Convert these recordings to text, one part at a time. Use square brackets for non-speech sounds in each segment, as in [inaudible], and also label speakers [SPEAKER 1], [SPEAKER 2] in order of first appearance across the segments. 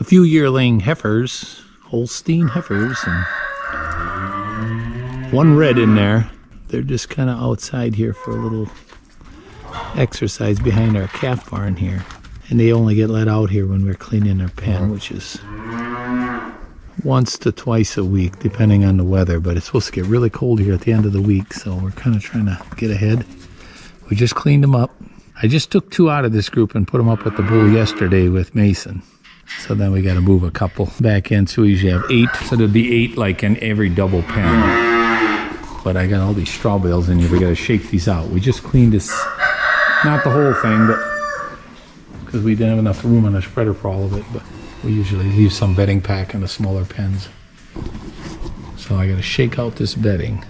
[SPEAKER 1] a few yearling heifers, Holstein heifers, and one red in there. They're just kind of outside here for a little exercise behind our calf barn here. And they only get let out here when we're cleaning our pen, uh-huh. which is once to twice a week, depending on the weather. But it's supposed to get really cold here at the end of the week, so we're kind of trying to get ahead. We just cleaned them up. I just took two out of this group and put them up at the bull yesterday with Mason. So then we got to move a couple back in. So we usually have eight. So there'd be eight like in every double pen. But I got all these straw bales in here. We got to shake these out. We just cleaned this, not the whole thing, but because we didn't have enough room on the spreader for all of it. But we usually leave some bedding pack in the smaller pens. So I got to shake out this bedding.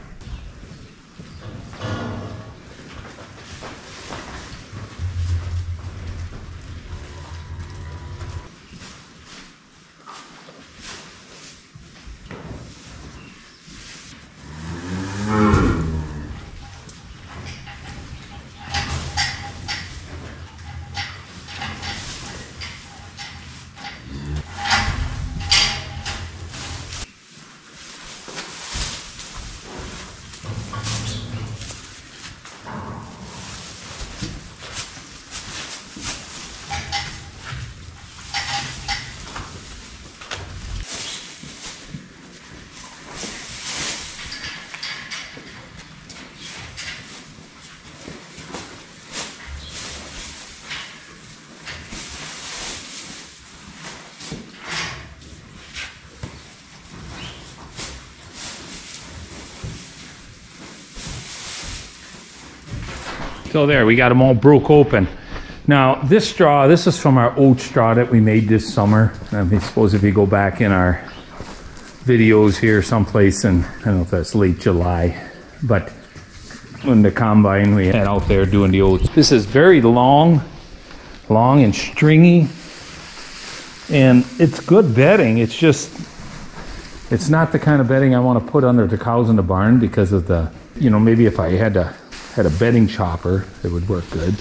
[SPEAKER 1] So there, we got them all broke open. Now, this straw, this is from our oat straw that we made this summer. I suppose if you go back in our videos here someplace, and I don't know if that's late July, but when the combine we had out there doing the oats. This is very long, long and stringy, and it's good bedding. It's just, it's not the kind of bedding I want to put under the cows in the barn because of the, you know, maybe if I had to had a bedding chopper, it would work good.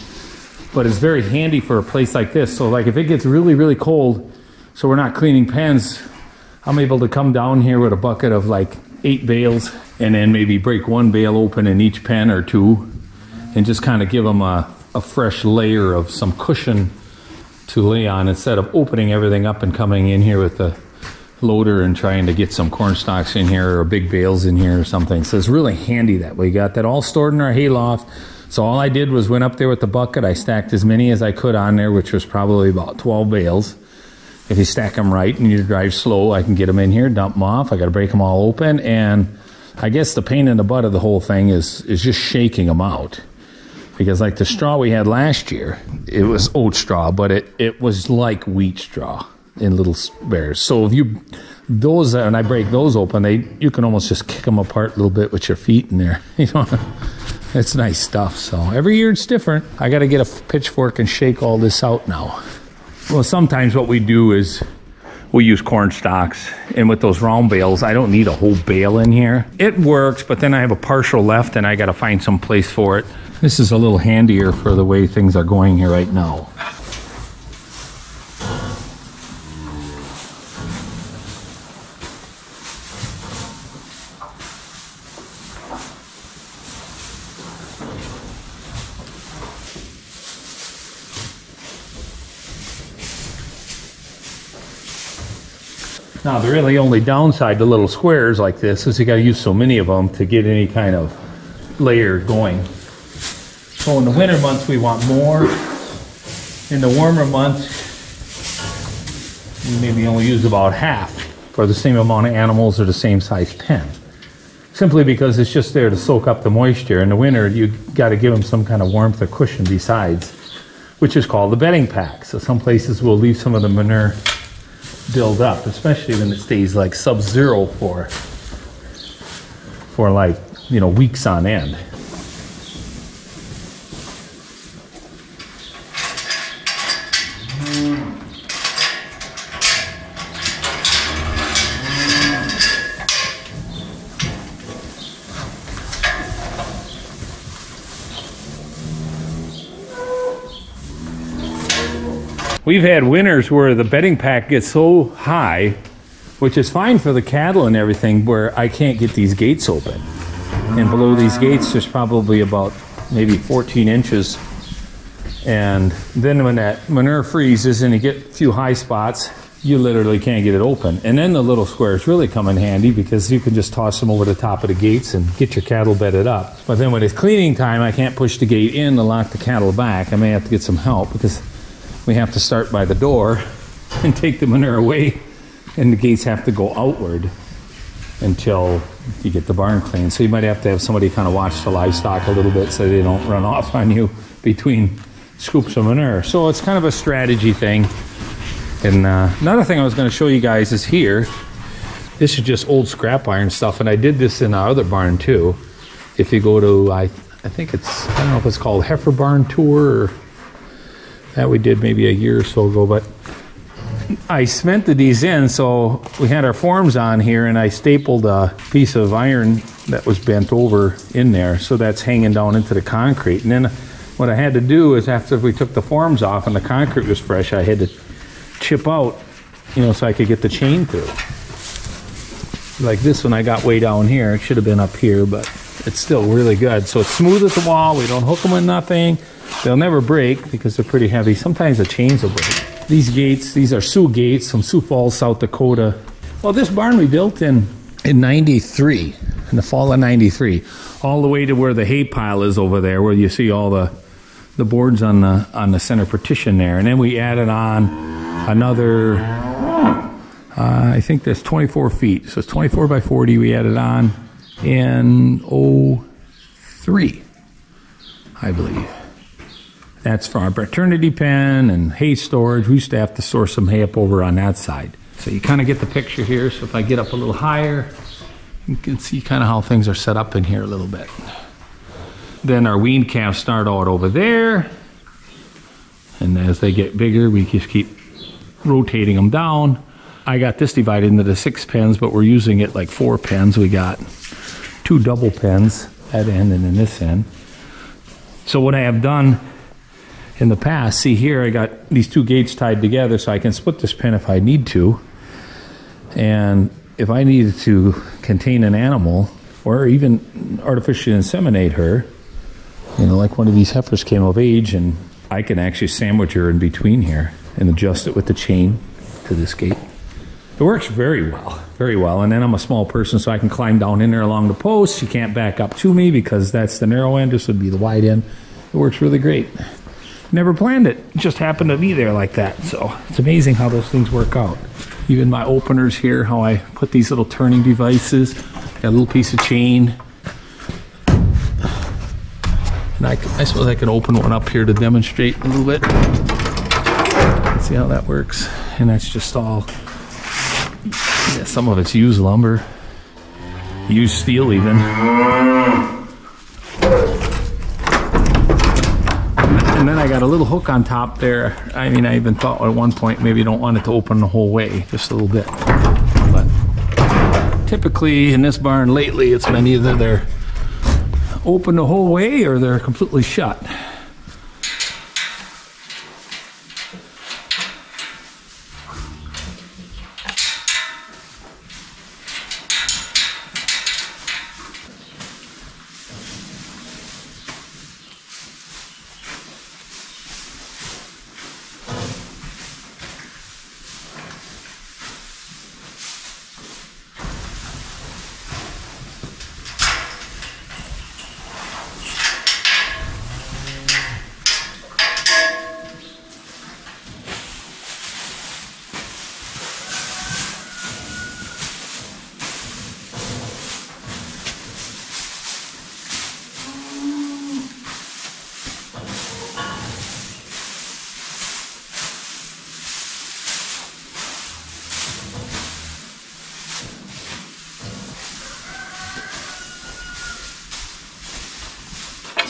[SPEAKER 1] But it's very handy for a place like this. So like if it gets really, really cold, so we're not cleaning pens, I'm able to come down here with a bucket of like eight bales and then maybe break one bale open in each pen or two and just kind of give them a, a fresh layer of some cushion to lay on instead of opening everything up and coming in here with the loader and trying to get some corn stalks in here or big bales in here or something. So it's really handy that we got that all stored in our hayloft. So all I did was went up there with the bucket. I stacked as many as I could on there, which was probably about 12 bales. If you stack them right and you drive slow, I can get them in here, dump them off. I got to break them all open. And I guess the pain in the butt of the whole thing is, is just shaking them out. Because like the straw we had last year, it was oat straw, but it, it was like wheat straw in little bears. So if you those uh, and I break those open, they you can almost just kick them apart a little bit with your feet in there. [laughs] You know, it's nice stuff. So every year it's different. I got to get a pitchfork and shake all this out now. Well, sometimes what we do is we use corn stalks, and with those round bales, I don't need a whole bale in here. It works, but then I have a partial left, and I got to find some place for it. This is a little handier for the way things are going here right now. Now, the really only downside to little squares like this is you got to use so many of them to get any kind of layer going. So in the winter months, we want more. In the warmer months, we maybe only use about half for the same amount of animals or the same size pen. Simply because it's just there to soak up the moisture. In the winter, you got to give them some kind of warmth or cushion besides, which is called the bedding pack. So some places will leave some of the manure build up, especially when it stays like sub-zero for for like you know weeks on end. We've had winters where the bedding pack gets so high, which is fine for the cattle and everything, where I can't get these gates open. And below these gates, there's probably about maybe 14 inches. And then when that manure freezes and you get a few high spots, you literally can't get it open. And then the little squares really come in handy because you can just toss them over the top of the gates and get your cattle bedded up. But then when it's cleaning time, I can't push the gate in to lock the cattle back. I may have to get some help because we have to start by the door [laughs] and take the manure away, and the gates have to go outward until you get the barn clean. So you might have to have somebody kind of watch the livestock a little bit so they don't run off on you [laughs] between scoops of manure. So it's kind of a strategy thing. And uh, another thing I was going to show you guys is here. This is just old scrap iron stuff, and I did this in our other barn too. If you go to, I, I think it's, I don't know if it's called Heifer Barn Tour or that we did maybe a year or so ago, but I cemented these in, so we had our forms on here, and I stapled a piece of iron that was bent over in there, so that's hanging down into the concrete. And then what I had to do is after we took the forms off and the concrete was fresh, I had to chip out, you know, so I could get the chain through. Like this one I got way down here. It should have been up here, but it's still really good. So it's smooth as the wall. We don't hook them in nothing. They'll never break because they're pretty heavy. Sometimes the chains will break. These gates, these are Sioux gates from Sioux Falls, South Dakota. Well, this barn we built in in 93, in the fall of 93, all the way to where the hay pile is over there, where you see all the the boards on the on the center partition there. And then we added on another uh, I think that's 24 feet. So it's 24 by 40 we added on in 03, I believe. That's for our maternity pen and hay storage. We used to have to store some hay up over on that side. So you kind of get the picture here. So if I get up a little higher, you can see kind of how things are set up in here a little bit. Then our wean calves start out over there. And as they get bigger, we just keep rotating them down. I got this divided into the six pens, but we're using it like four pens. We got two double pens at end and in this end. So what I have done in the past, see here, I got these two gates tied together so I can split this pen if I need to. And if I needed to contain an animal or even artificially inseminate her, you know, like one of these heifers came of age and I can actually sandwich her in between here and adjust it with the chain to this gate. It works very well, very well. And then I'm a small person, so I can climb down in there along the post. She can't back up to me because that's the narrow end. This would be the wide end. It works really great. Never planned it. it just happened to be there like that. So it's amazing how those things work out. Even my openers here, how I put these little turning devices. Got a little piece of chain. And I, I suppose I can open one up here to demonstrate a little bit. See how that works. And that's just all yeah, some of it's used lumber, used steel even. And then I got a little hook on top there. I mean, I even thought at one point maybe you don't want it to open the whole way, just a little bit. But typically in this barn lately, it's been either they're open the whole way or they're completely shut.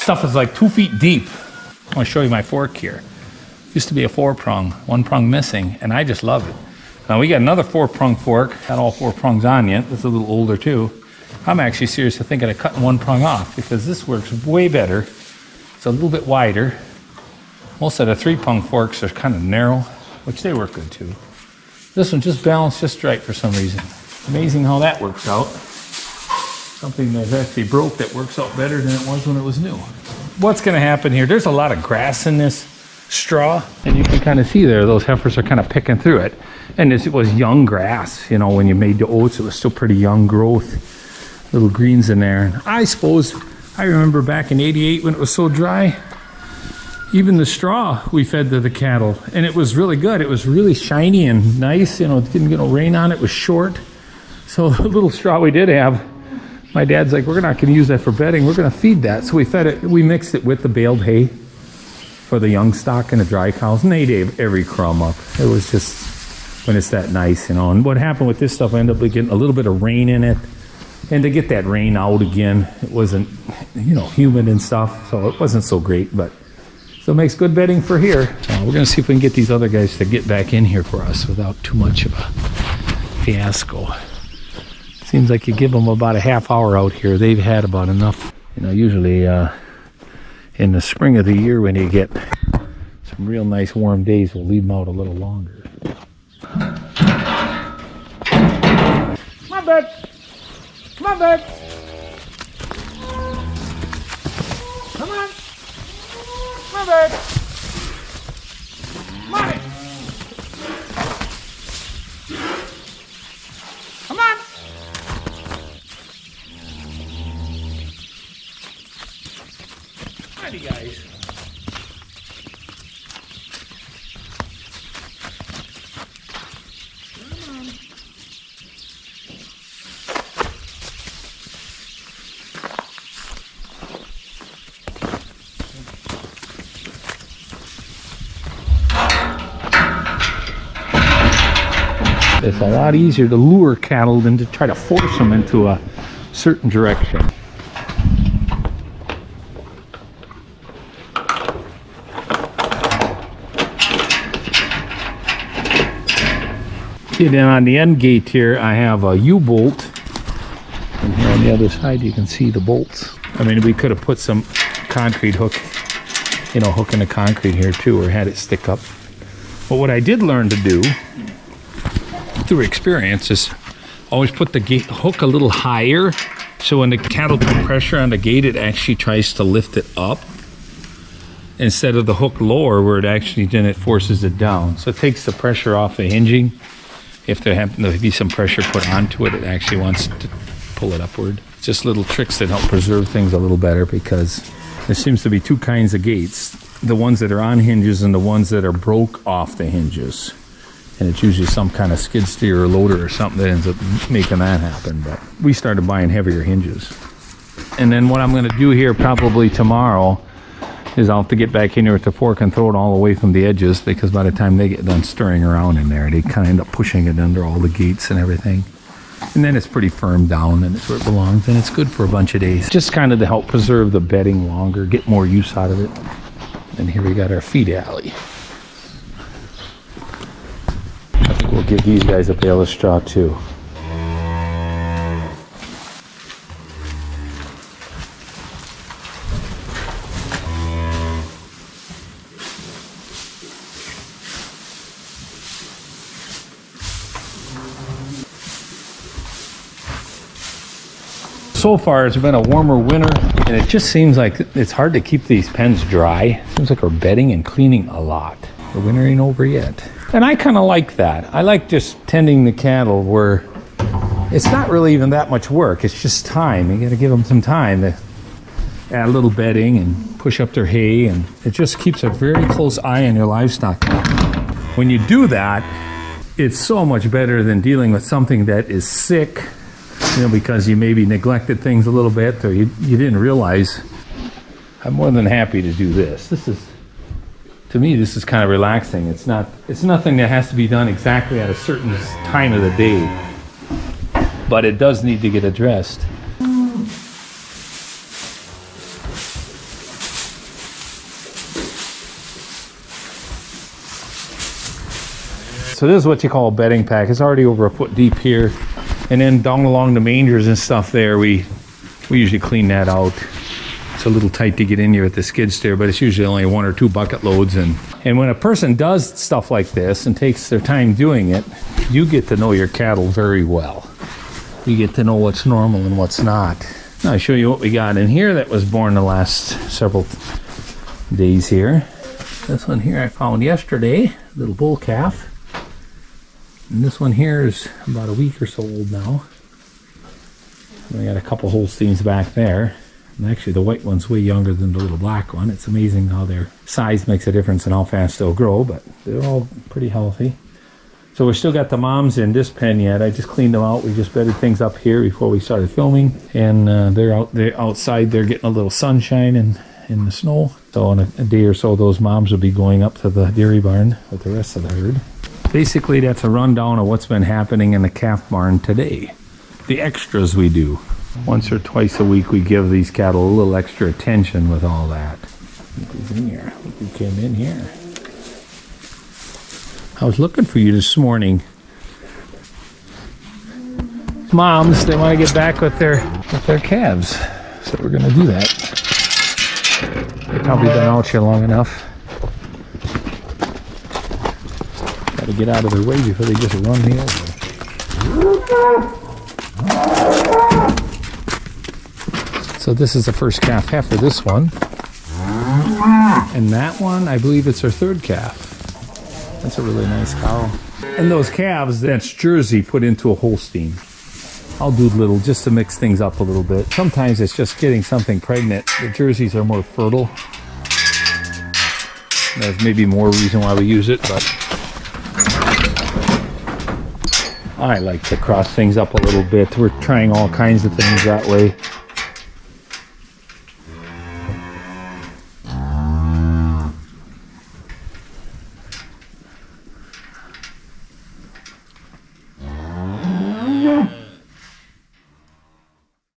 [SPEAKER 1] Stuff is like two feet deep. I want to show you my fork here. Used to be a four prong, one prong missing, and I just love it. Now we got another four prong fork, got all four prongs on yet. Is a little older too. I'm actually serious seriously thinking of cutting one prong off because this works way better. It's a little bit wider. Most of the three prong forks are kind of narrow. which they work good too. This one just balanced just right for some reason. Amazing how that works out. Something that actually broke that works out better than it was when it was new. What's going to happen here? There's a lot of grass in this straw, and you can kind of see there those heifers are kind of picking through it. And this it was young grass, you know, when you made the oats, it was still pretty young growth, little greens in there. And I suppose I remember back in '88 when it was so dry, even the straw we fed to the cattle and it was really good it was really shiny and nice you know it didn't get no rain on it, it was short so [laughs] the little straw we did have my dad's like we're not going to use that for bedding. We're going to feed that. So we fed it we mixed it with the baled hay for the young stock and the dry cows and they ate every crumb up. It was just when it's that nice you know. And what happened with this stuff I ended up getting a little bit of rain in it. And to get that rain out again it wasn't you know humid and stuff so it wasn't so great but so it makes good bedding for here. Uh, we're going to see if we can get these other guys to get back in here for us without too much of a fiasco. Seems like you give them about a half hour out here. They've had about enough. You know, usually uh, in the spring of the year when you get some real nice warm days, we'll leave them out a little longer. Come on, bud. Come on, bud. Come on. Come on, babe. Come on. It's a lot easier to lure cattle than to try to force them into a certain direction. See, then on the end gate here, I have a U-bolt. And here on the other side, you can see the bolts. I mean, we could have put some concrete hook, you know, hook in the concrete here too, or had it stick up. But what I did learn to do through experience is always put the gate hook a little higher so when the cattle put pressure on the gate it actually tries to lift it up instead of the hook lower where it actually then it forces it down. So it takes the pressure off the hinging. If there happen to be some pressure put onto it it actually wants to pull it upward. Just little tricks that help preserve things a little better because there seems to be two kinds of gates. The ones that are on hinges and the ones that are broke off the hinges and it's usually some kind of skid steer or loader or something that ends up making that happen. But we started buying heavier hinges. And then what I'm going to do here probably tomorrow is I'll have to get back in here with the fork and throw it all away from the edges because by the time they get done stirring around in there, they kind of end up pushing it under all the gates and everything. And then it's pretty firm down and it's where it belongs and it's good for a bunch of days. Just kind of to help preserve the bedding longer, get more use out of it. And here we got our feed alley. I think we'll give these guys a bale of straw too. So far, it's been a warmer winter, and it just seems like it's hard to keep these pens dry. Seems like we're bedding and cleaning a lot. The winter ain't over yet. And I kind of like that. I like just tending the cattle where it's not really even that much work. It's just time. You got to give them some time to add a little bedding and push up their hay, and it just keeps a very close eye on your livestock. When you do that, it's so much better than dealing with something that is sick, you know, because you maybe neglected things a little bit or you, you didn't realize. I'm more than happy to do this. This is to me this is kind of relaxing. It's not it's nothing that has to be done exactly at a certain time of the day. But it does need to get addressed. So this is what you call a bedding pack. It's already over a foot deep here. And then down along the mangers and stuff there we we usually clean that out It's a little tight to get in here with the skid steer, but it's usually only one or two bucket loads. And, and when a person does stuff like this and takes their time doing it, you get to know your cattle very well. You get to know what's normal and what's not. Now I'll show you what we got in here that was born the last several days here. This one here I found yesterday, little bull calf. And this one here is about a week or so old now. We got a couple Holsteins back there. And actually the white one's way younger than the little black one. It's amazing how their size makes a difference in how fast they'll grow, but they're all pretty healthy. So we still got the moms in this pen yet. I just cleaned them out. We just bedded things up here before we started filming. And uh, they're out they're outside. They're getting a little sunshine and in the snow. So in a, a day or so, those moms will be going up to the dairy barn with the rest of the herd. Basically, that's a rundown of what's been happening in the calf barn today. The extras we do. Once or twice a week, we give these cattle a little extra attention with all that. Look who's in here. Look who came in here. I was looking for you this morning. Moms, they want to get back with their with their calves, so we're gonna do that. They've probably been out here long enough. Got to get out of their way before they just run me over. So this is the first calf heifer, this one. And that one, I believe it's her third calf. That's a really nice cow. And those calves, that's Jersey put into a Holstein. I'll do little just to mix things up a little bit. Sometimes it's just getting something pregnant. The Jerseys are more fertile. There's maybe more reason why we use it, but I like to cross things up a little bit. We're trying all kinds of things that way.